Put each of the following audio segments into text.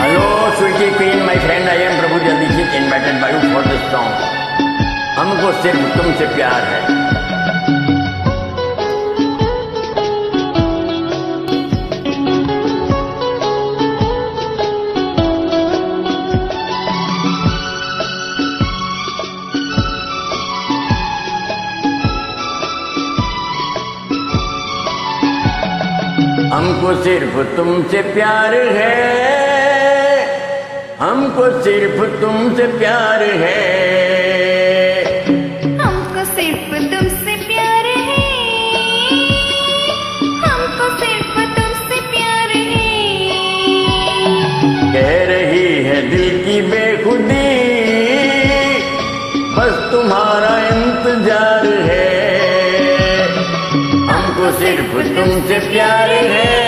Hello sweety queen my friend I am Prabhu Jagdishi invited by you for the song हमको सिर्फ़ तुमसे प्यार है। हमको सिर्फ़ तुमसे प्यार है। हमको सिर्फ़ तुमसे प्यार है। हमको सिर्फ़ तुमसे प्यार है। हमको सिर्फ़ तुमसे प्यार है। कह रही है दिल की बेखुदी बस तुम्हारा इंतज़ार है। हमको सिर्फ़ तुमसे प्यार है।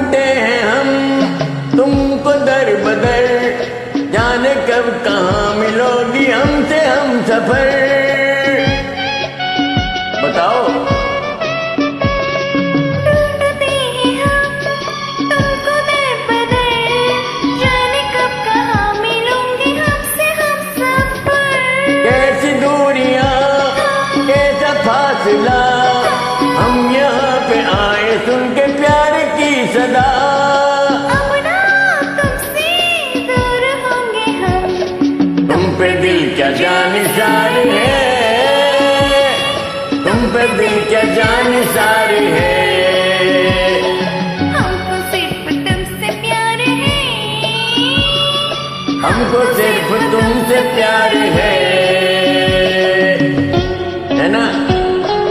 ढूंढते हैं हम तुमको दर बदर। जाने कब कहाँ मिलोगी हमसे हम सफ़र। बताओ। दिल क्या जानसार है? तुम पे दिल क्या जानसार है? हमको सिर्फ़ तुमसे प्यार है। हमको सिर्फ़ तुमसे प्यार है। है ना?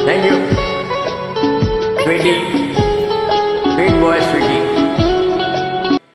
थैंक यू बेटी बिग बॉय